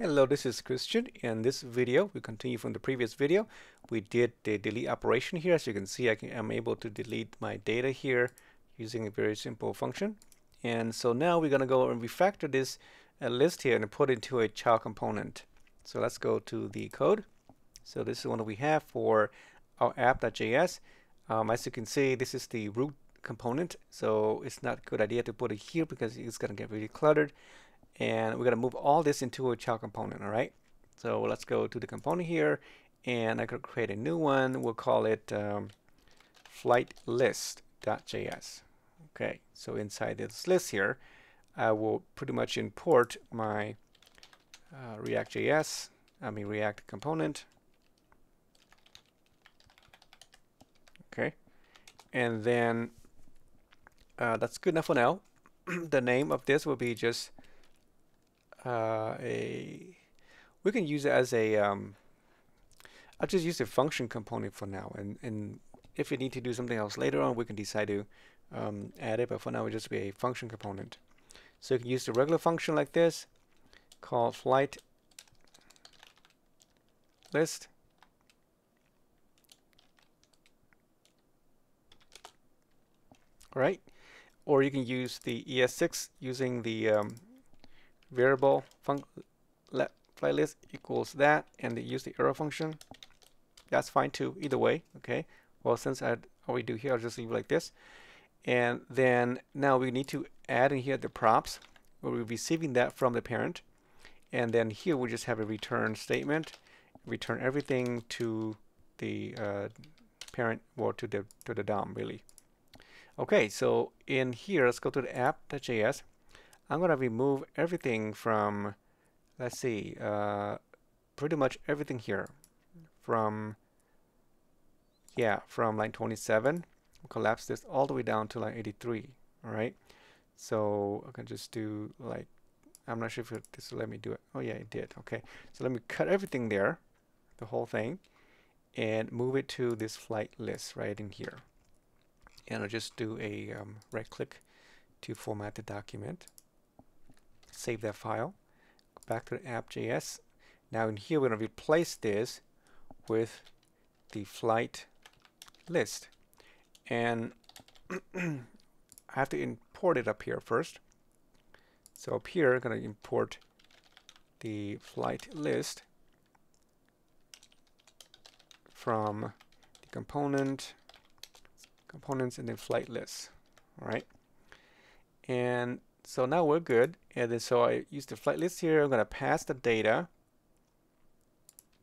Hello, this is Christian. In this video, we continue from the previous video. We did the delete operation here. As you can see, I am able to delete my data here using a very simple function. And so now we're going to go and refactor this uh, list here and put it into a child component. So let's go to the code. So this is one we have for our app.js. Um, as you can see, this is the root component. So it's not a good idea to put it here because it's going to get really cluttered and we're going to move all this into a child component all right? So let's go to the component here and I could create a new one. We'll call it um, flight list.js okay so inside this list here I will pretty much import my uh, React.js I mean React component. Okay and then uh, that's good enough for now. The name of this will be just uh, a we can use it as a um, I'll just use a function component for now. And and if we need to do something else later on we can decide to um, add it. But for now it just be a function component. So you can use the regular function like this called flight list. Right. Or you can use the ES6 using the um, variable flight list equals that and they use the arrow function that's fine too either way okay? Well since I already do here I'll just leave it like this. And then now we need to add in here the props. We'll be receiving that from the parent. And then here we just have a return statement return everything to the uh, parent or to the to the DOM really. Okay so in here let's go to the app.js I'm going to remove everything from, let's see, uh, pretty much everything here from, yeah, from line 27. We'll collapse this all the way down to line 83, all right? So I can just do like, I'm not sure if this will let me do it. Oh yeah, it did, okay. So let me cut everything there, the whole thing, and move it to this flight list right in here. And I'll just do a um, right click to format the document save that file, go back to the app.js. Now in here we're going to replace this with the flight list. And I have to import it up here first. So up here I'm going to import the flight list from the component components and then flight list all right and so now we're good. And then so I use the flight list here. I'm going to pass the data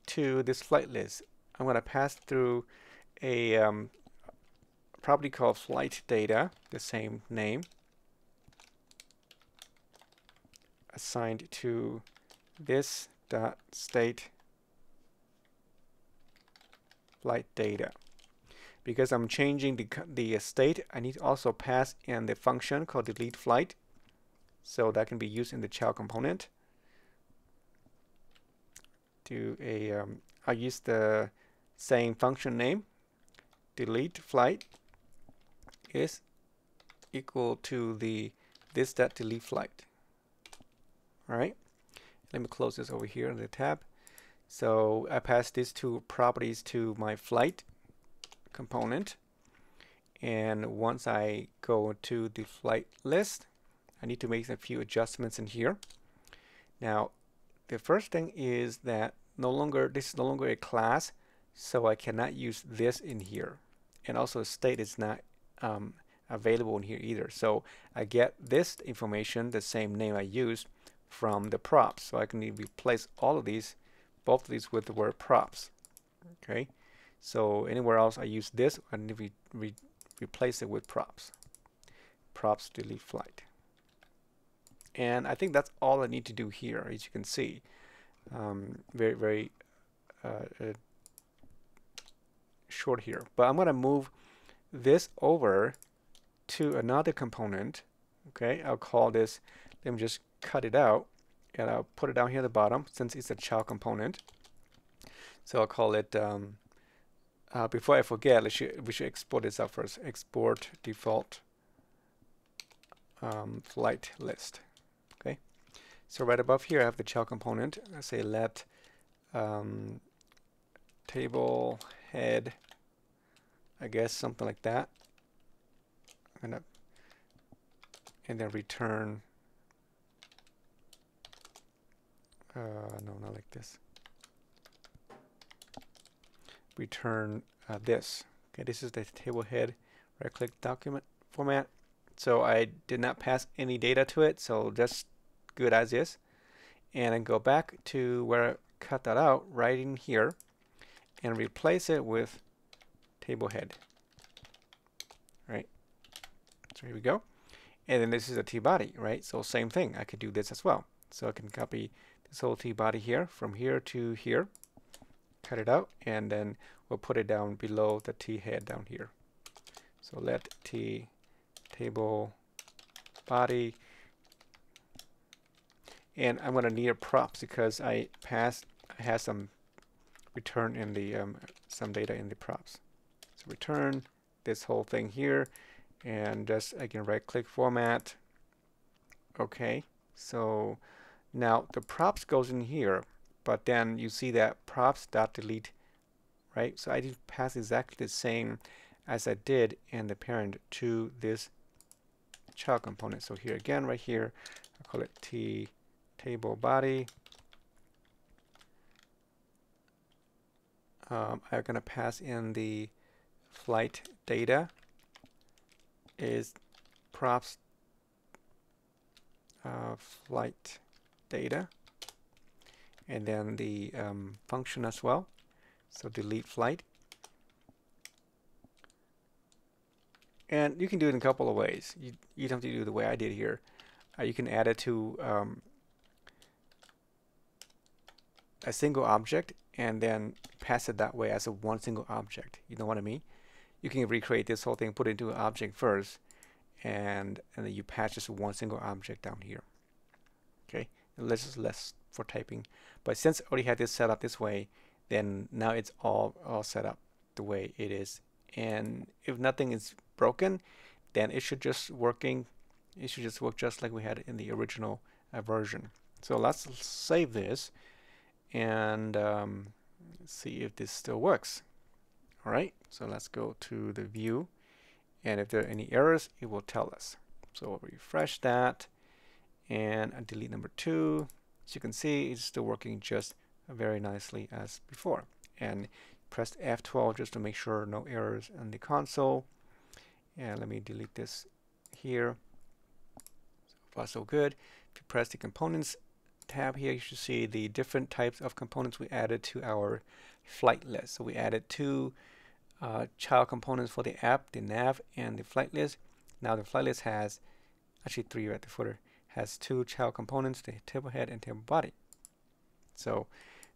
to this flight list. I'm going to pass through a um, property called flight data, the same name, assigned to this dot state flight data. Because I'm changing the, the state, I need to also pass in the function called delete flight so that can be used in the child component. Do a, um, I use the same function name, delete flight is equal to the this dot delete flight. All right, let me close this over here in the tab. So I pass these two properties to my flight component. And once I go to the flight list, I need to make a few adjustments in here. Now, the first thing is that no longer this is no longer a class, so I cannot use this in here. And also state is not um, available in here either. So I get this information, the same name I used, from the props. So I can replace all of these, both of these with the word props. Okay. So anywhere else I use this, I need to re re replace it with props. Props delete flight and I think that's all I need to do here as you can see. Um, very very uh, uh, short here. But I'm gonna move this over to another component okay? I'll call this let me just cut it out and I'll put it down here at the bottom since it's a child component. So I'll call it um, uh, before I forget we should, we should export this out first. Export default um, flight list So right above here, I have the child component. I say let um, table head, I guess something like that. I'm gonna and then return. Uh, no, not like this. Return uh, this. Okay, this is the table head. Right click document format. So I did not pass any data to it, so just good as is. And then go back to where I cut that out, right in here, and replace it with table head. Right. So here we go. And then this is a t-body, right? So same thing. I could do this as well. So I can copy this whole t-body here from here to here, cut it out, and then we'll put it down below the t-head down here. So let t table body and I'm to need a props because I passed I have some return in the um, some data in the props. So return this whole thing here and just again right click format. Okay so now the props goes in here but then you see that props dot delete right? So I did pass exactly the same as I did in the parent to this child component. So here again right here I call it t table body. Um, I'm going to pass in the flight data. Is props uh, flight data. And then the um, function as well. So delete flight. And you can do it in a couple of ways. You, you don't have to do the way I did here. Uh, you can add it to um, a single object and then pass it that way as a one single object you know what I mean you can recreate this whole thing, put it into an object first, and, and then you patch just one single object down here. Okay, and this is less for typing. But since I already had this set up this way, then now it's all, all set up the way it is. And if nothing is broken, then it should just working, it should just work just like we had in the original uh, version. So let's save this and um, see if this still works. All right, so let's go to the view. And if there are any errors, it will tell us. So we'll refresh that and delete number two. As you can see, it's still working just very nicely as before. And press F12 just to make sure no errors in the console. And let me delete this here. So far so good. If you press the components tab here, you should see the different types of components we added to our flight list. So we added two uh, child components for the app, the nav and the flight list. Now the flight list has actually three right the footer has two child components, the table head and table body. So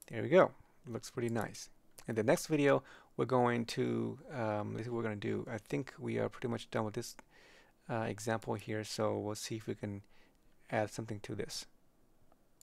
there we go. It looks pretty nice. In the next video, we're going to, um, is what we're going to do. I think we are pretty much done with this uh, example here, so we'll see if we can add something to this.